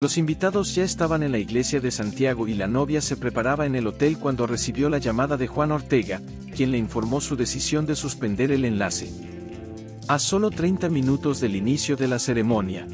Los invitados ya estaban en la iglesia de Santiago y la novia se preparaba en el hotel cuando recibió la llamada de Juan Ortega, quien le informó su decisión de suspender el enlace. A solo 30 minutos del inicio de la ceremonia,